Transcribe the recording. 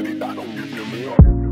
I don't give a damn.